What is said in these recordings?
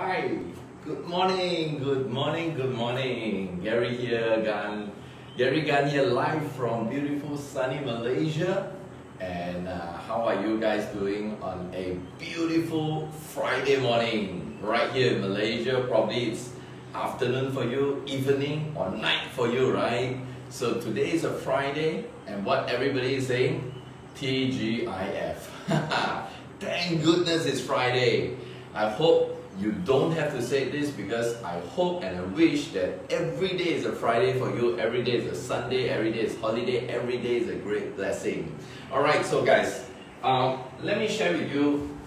Hi. Good morning. Good morning. Good morning. Gary here, Gan. Gary Gan here, live from beautiful sunny Malaysia. And uh, how are you guys doing on a beautiful Friday morning right here in Malaysia? Probably it's afternoon for you, evening or night for you, right? So today is a Friday, and what everybody is saying? TGIF. Thank goodness it's Friday. I hope you don't have to say this because I hope and I wish that every day is a Friday for you, every day is a Sunday, every day is holiday, every day is a great blessing. Alright, so guys, um, let me share with you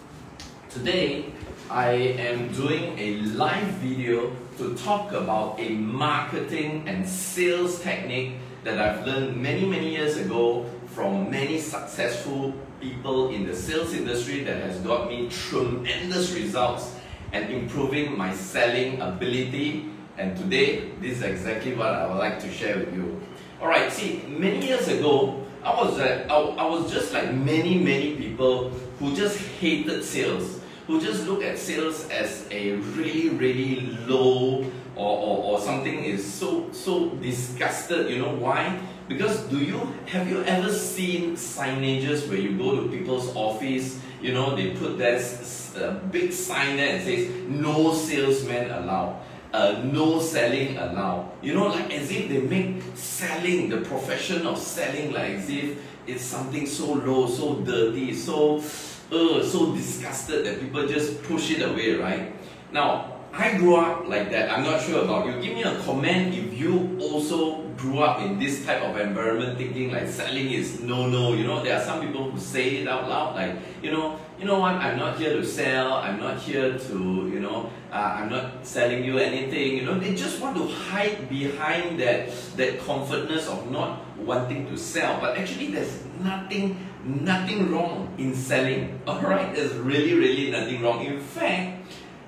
today I am doing a live video to talk about a marketing and sales technique that I've learned many, many years ago from many successful people in the sales industry that has got me tremendous results and improving my selling ability. And today, this is exactly what I would like to share with you. Alright, see, many years ago, I was, uh, I, I was just like many, many people who just hated sales who just look at sales as a really, really low or, or, or something is so so disgusted. You know why? Because do you have you ever seen signages where you go to people's office? You know they put that uh, big sign there and says no salesman allowed. Uh, no selling allowed. You know, like as if they make selling, the profession of selling, like as if it's something so low, so dirty, so uh, so disgusted that people just push it away, right? Now, I grew up like that. I'm not sure about you. Give me a comment if you also grew up in this type of environment thinking like selling is no no. You know, there are some people who say it out loud like, you know, you know what, I'm not here to sell, I'm not here to, you know, uh, I'm not selling you anything. You know, they just want to hide behind that that comfortness of not wanting to sell. But actually there's nothing nothing wrong in selling. Alright, there's really, really nothing wrong. In fact,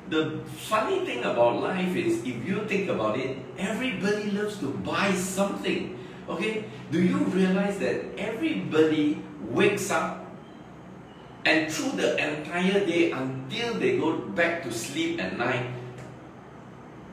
the funny thing about life is if you think about it, everybody loves to buy something. Okay? Do you realize that everybody wakes up and through the entire day until they go back to sleep at night,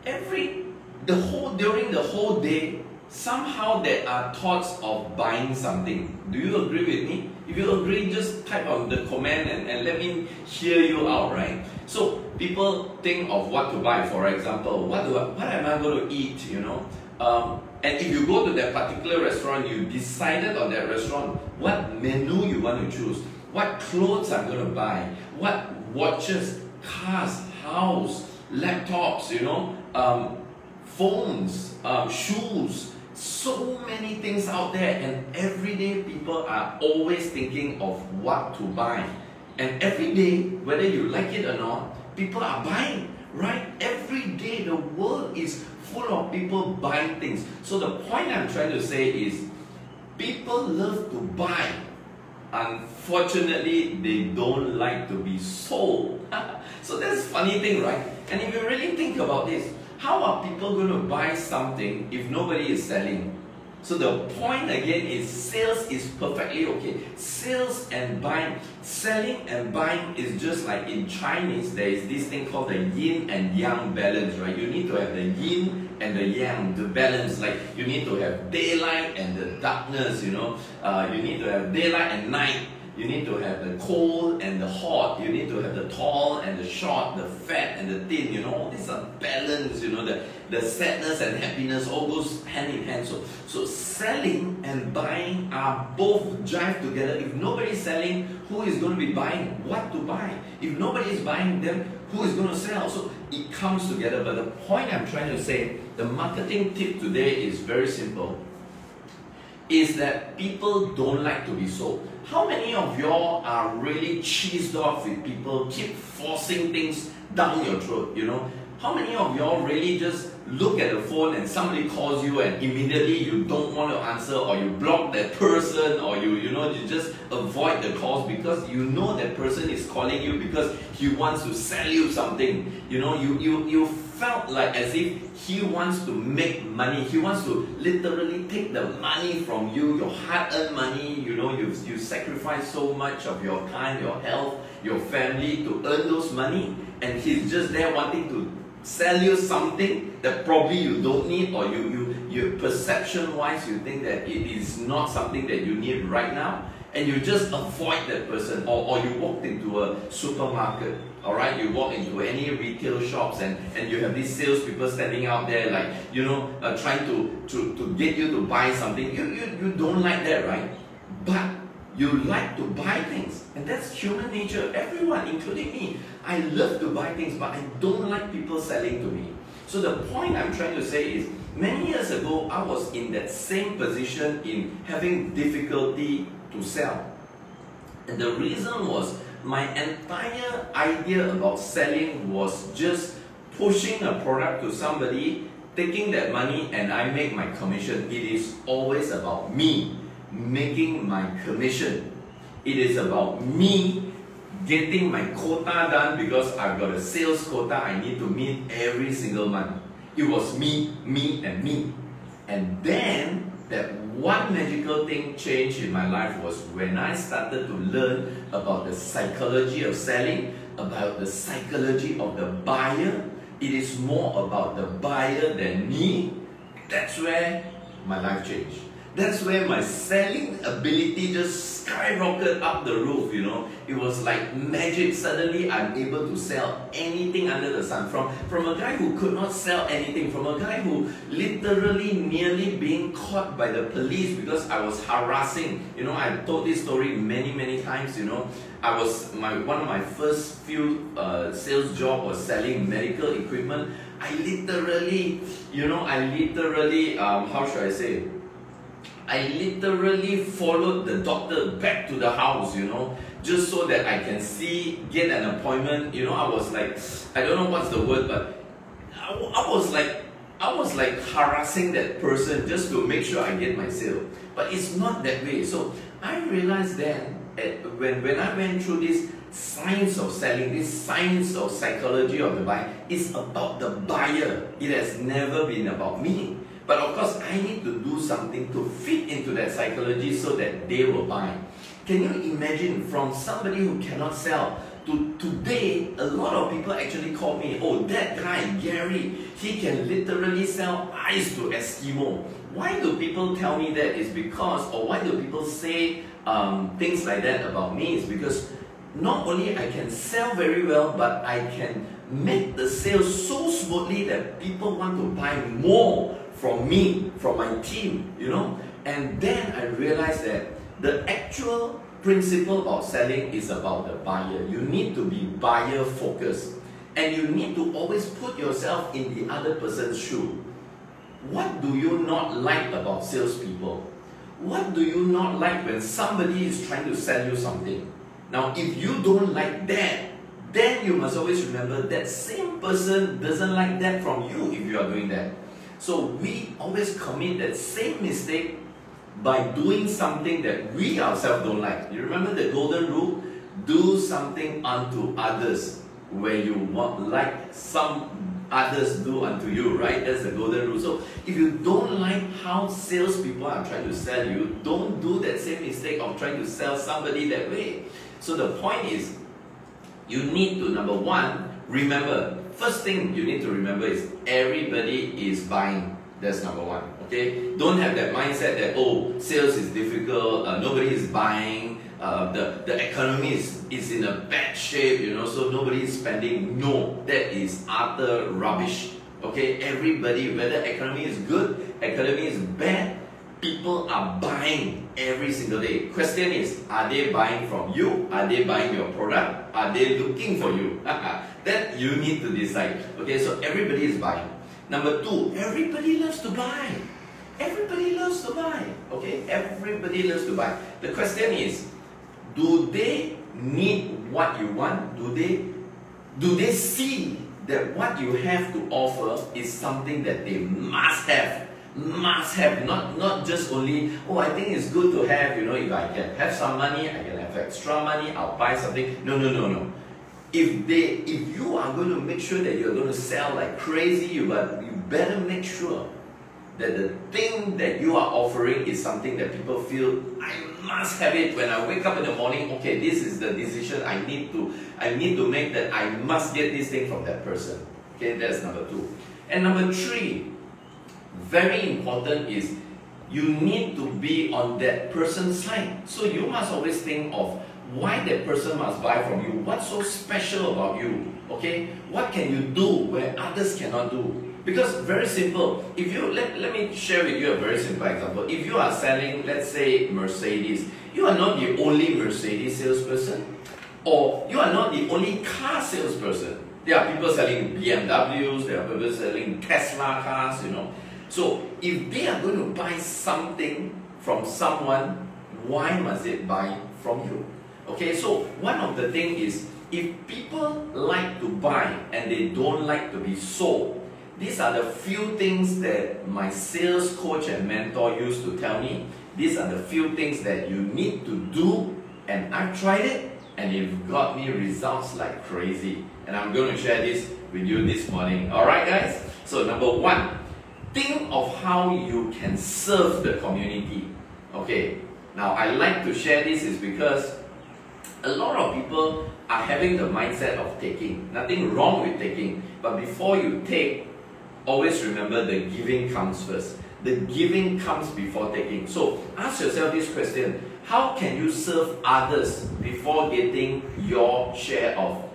every the whole during the whole day, somehow there are thoughts of buying something. Do you agree with me? If you agree, just type on the comment and, and let me hear you out, right? So people think of what to buy. For example, what do I, what am I going to eat? You know, um, and if you go to that particular restaurant, you decided on that restaurant what menu you want to choose, what clothes I'm going to buy, what watches, cars, house, laptops, you know, um, phones, um, shoes, so many things out there and every day people are always thinking of what to buy. And every day whether you like it or not people are buying right? Every day the world is full of people buying things. So the point i'm trying to say is people love to buy. Unfortunately they don't like to be sold. So that's funny thing right? And if you really think about this how are people going to buy something if nobody is selling? So the point again is sales is perfectly okay. Sales and buying, selling and buying is just like in Chinese, there is this thing called the yin and yang balance, right? You need to have the yin and the yang, the balance. Like you need to have daylight and the darkness, you know. Uh, you need to have daylight and night you need to have the cold and the hot. You need to have the tall and the short, the fat and the thin. You know, all these are balance. You know, the, the sadness and happiness all goes hand in hand. So, so selling and buying are both jive together. If nobody's selling, who is going to be buying? What to buy? If nobody is buying, them, who is going to sell? So it comes together. But the point I'm trying to say, the marketing tip today is very simple. Is that people don't like to be sold how many of y'all are really cheesed off with people keep forcing things down your throat, you know? How many of y'all really just look at the phone and somebody calls you and immediately you don't want to answer or you block that person or you you know you just avoid the calls because you know that person is calling you because he wants to sell you something you know you you you felt like as if he wants to make money. He wants to literally take the money from you your hard-earned money you know you you sacrifice so much of your time your health your family to earn those money. And he's just there wanting to sell you something that probably you don't need or you, you, you perception wise you think that it is not something that you need right now and you just avoid that person or, or you walked into a supermarket all right you walk into any retail shops and, and you have these salespeople standing out there like you know uh, trying to, to, to get you to buy something. You, you, you don't like that right? But you like to buy things and that's human nature. Everyone including me I love to buy things, but I don't like people selling to me. So the point I'm trying to say is, many years ago, I was in that same position in having difficulty to sell. And the reason was, my entire idea about selling was just pushing a product to somebody, taking that money, and I make my commission. It is always about me making my commission. It is about me getting my quota done because I've got a sales quota I need to meet every single month. It was me, me, and me. And then that one magical thing changed in my life was when I started to learn about the psychology of selling, about the psychology of the buyer. It is more about the buyer than me. That's where my life changed. That's where my selling ability just skyrocketed up the roof, you know. It was like magic. Suddenly I'm able to sell anything under the sun. From, from a guy who could not sell anything, from a guy who literally nearly being caught by the police because I was harassing. You know, I've told this story many, many times, you know. I was, my one of my first few uh, sales job was selling medical equipment. I literally, you know, I literally, um, how should I say, I literally followed the doctor back to the house, you know, just so that I can see, get an appointment. You know, I was like, I don't know what's the word, but I, I was like, I was like harassing that person just to make sure I get my sale. But it's not that way. So I realized then, eh, when, when I went through this science of selling, this science of psychology of the buyer, it's about the buyer. It has never been about me. But of course, I need to do something to fit into that psychology so that they will buy. Can you imagine from somebody who cannot sell to today, a lot of people actually call me, oh, that guy, Gary, he can literally sell ice to Eskimo. Why do people tell me that? Is because, or why do people say um, things like that about me? Is because not only I can sell very well, but I can make the sales so smoothly that people want to buy more from me, from my team, you know. And then I realized that the actual principle about selling is about the buyer. You need to be buyer focused. And you need to always put yourself in the other person's shoe. What do you not like about salespeople? What do you not like when somebody is trying to sell you something? Now, if you don't like that, then you must always remember that same person doesn't like that from you if you are doing that. So we always commit that same mistake by doing something that we ourselves don't like. You remember the golden rule? Do something unto others where you want like some others do unto you, right? That's the golden rule. So if you don't like how salespeople are trying to sell you, don't do that same mistake of trying to sell somebody that way. So the point is, you need to number one, remember first thing you need to remember is everybody is buying. That's number one. Okay, don't have that mindset that oh sales is difficult, uh, nobody is buying, uh, the the economy is is in a bad shape, you know, so nobody is spending. No, that is utter rubbish. Okay, everybody, whether economy is good, economy is bad, people are buying every single day. Question is, are they buying from you? Are they buying your product? Are they looking for you? that you need to decide. Okay, so everybody is buying. Number two, everybody loves to buy. Everybody loves to buy. Okay, everybody loves to buy. The question is, do they need what you want? Do they do they see that what you have to offer is something that they must have. Must have, not, not just only, oh, I think it's good to have, you know, if I can have some money, I can have extra money, I'll buy something. No, no, no, no. If they if you are going to make sure that you're going to sell like crazy, you, but you better make sure that the thing that you are offering is something that people feel I must have it when I wake up in the morning. Okay, this is the decision I need to I need to make that I must get this thing from that person. Okay, that's number two. And number three, very important is you need to be on that person's side. So you must always think of why that person must buy from you. What's so special about you? Okay, what can you do where others cannot do? Because very simple. If you let, let me share with you a very simple example. If you are selling, let's say Mercedes, you are not the only Mercedes salesperson, or you are not the only car salesperson. There are people selling BMWs, there are people selling Tesla cars, you know. So if they are going to buy something from someone, why must it buy from you? Okay, so one of the things is if people like to buy and they don't like to be sold, these are the few things that my sales coach and mentor used to tell me. These are the few things that you need to do, and I've tried it, and it got me results like crazy. And I'm going to share this with you this morning. Alright, guys? So, number one, think of how you can serve the community. Okay, now I like to share this is because a lot of people are having the mindset of taking. Nothing wrong with taking, but before you take, always remember the giving comes first. The giving comes before taking. So ask yourself this question How can you serve others before getting your share of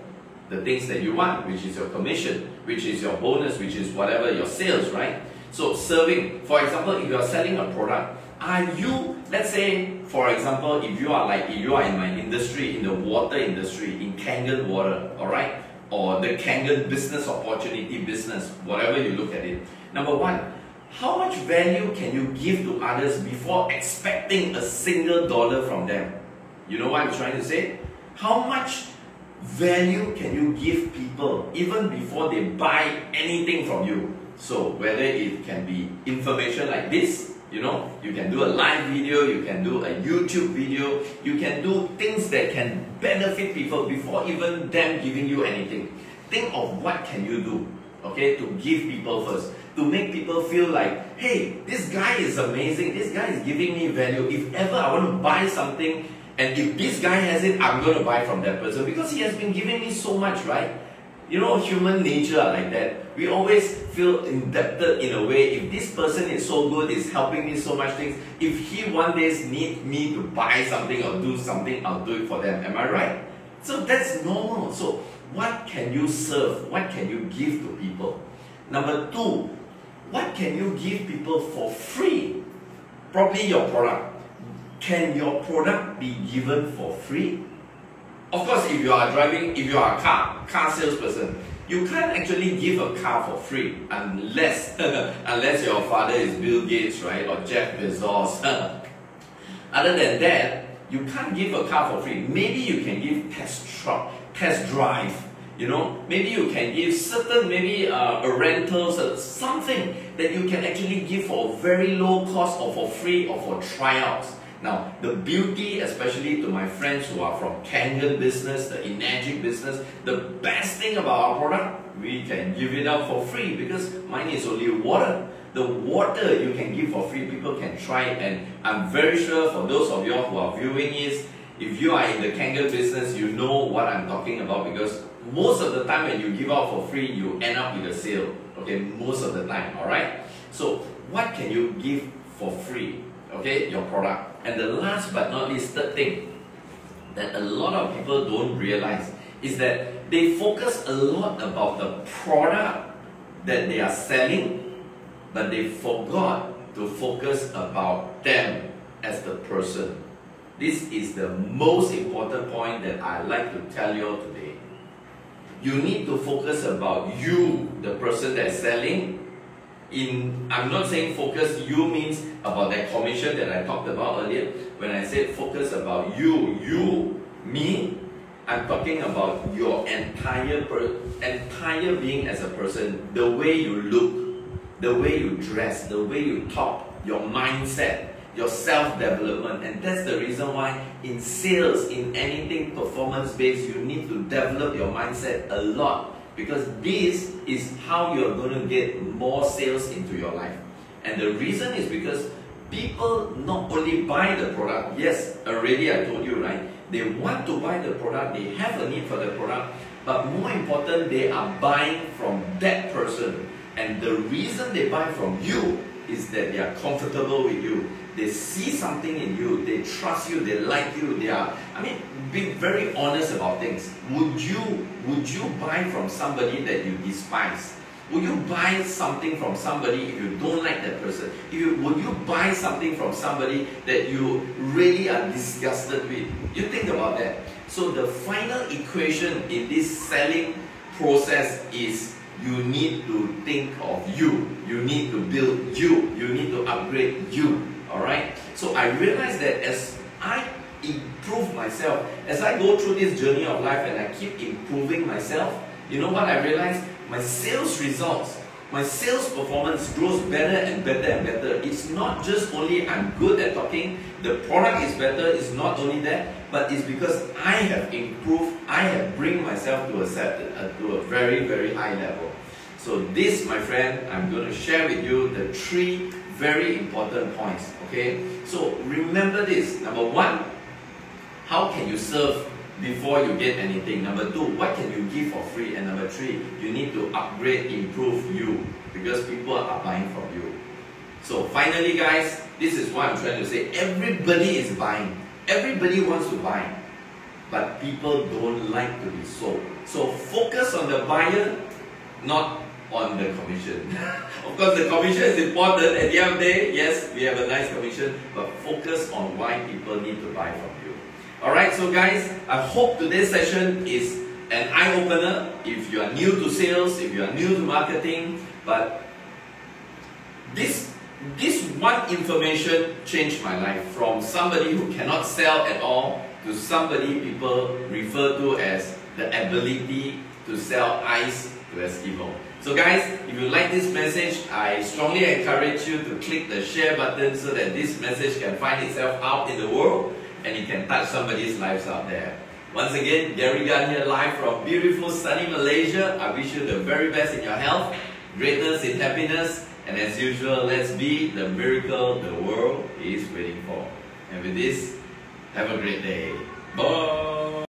the things that you want, which is your commission, which is your bonus, which is whatever your sales, right? So serving, for example, if you are selling a product, are you, let's say, for example, if you are like, if you are in my industry, in the water industry, in Kangen Water, alright? or the Kangen business opportunity business, whatever you look at it. Number one, how much value can you give to others before expecting a single dollar from them? You know what I'm trying to say? How much value can you give people even before they buy anything from you? So whether it can be information like this, you know, you can do a live video, you can do a YouTube video, you can do things that can benefit people before even them giving you anything. Think of what can you do, okay, to give people first. To make people feel like, hey, this guy is amazing, this guy is giving me value. If ever I want to buy something, and if this guy has it, I'm going to buy from that person because he has been giving me so much, right? You know, human nature are like that. We always feel indebted in a way. If this person is so good, is helping me so much things, if he one day need me to buy something or do something, I'll do it for them. Am I right? So that's normal. So what can you serve? What can you give to people? Number two, what can you give people for free? Probably your product. Can your product be given for free? Of course, if you are driving, if you are a car, car salesperson, you can't actually give a car for free unless, unless your father is Bill Gates, right, or Jeff Bezos. Other than that, you can't give a car for free. Maybe you can give test truck, test drive. You know, maybe you can give certain, maybe uh, a rental, something that you can actually give for a very low cost or for free or for tryouts. Now, the beauty, especially to my friends who are from Kangen business, the Enagic business, the best thing about our product, we can give it out for free because mine is only water. The water you can give for free, people can try it and I'm very sure for those of you who are viewing is, if you are in the Kangen business, you know what I'm talking about because most of the time when you give out for free, you end up with a sale. Okay, most of the time, alright? So, what can you give for free? Okay, your product. And the last but not least, third thing that a lot of people don't realize is that they focus a lot about the product that they are selling, but they forgot to focus about them as the person. This is the most important point that I like to tell you today. You need to focus about you, the person that's selling, in I'm not saying focus you means about that commission that I talked about earlier. When I said focus about you, you, me, I'm talking about your entire per, entire being as a person, the way you look, the way you dress, the way you talk, your mindset, your self-development. And that's the reason why in sales, in anything performance-based, you need to develop your mindset a lot because this is how you're going to get more sales into your life. And the reason is because people not only buy the product, yes, already I told you, right? They want to buy the product, they have a need for the product, but more important, they are buying from that person. And the reason they buy from you is that they are comfortable with you. They see something in you, they trust you, they like you, they are, I mean, be very honest about things. Would you, would you buy from somebody that you despise? Would you buy something from somebody if you don't like that person? If you, would you buy something from somebody that you really are disgusted with? You think about that. So the final equation in this selling process is you need to think of you. You need to build you. You need to upgrade you. Alright? So I realized that as I improve myself, as I go through this journey of life and I keep improving myself, you know what I realized? my sales results, my sales performance grows better and better and better. It's not just only I'm good at talking, the product is better, it's not only that, but it's because I have improved, I have bring myself to a, set, uh, to a very, very high level. So this, my friend, I'm going to share with you the three very important points, okay? So remember this. Number one, how can you serve before you get anything. Number two, what can you give for free? And number three, you need to upgrade, improve you because people are buying from you. So finally guys, this is what I'm trying to say. Everybody is buying. Everybody wants to buy. But people don't like to be sold. So focus on the buyer, not on the commission. of course, the commission is important. At the end of the day, yes, we have a nice commission, but focus on why people need to buy from you. Alright, so guys, I hope today's session is an eye-opener if you are new to sales, if you are new to marketing, but this, this one information changed my life from somebody who cannot sell at all to somebody people refer to as the ability to sell ice to Eskimo. So guys, if you like this message, I strongly encourage you to click the share button so that this message can find itself out in the world and it can touch somebody's lives out there. Once again, Gary Gan here live from beautiful sunny Malaysia. I wish you the very best in your health, greatness in happiness, and as usual, let's be the miracle the world is waiting for. And with this, have a great day. Bye!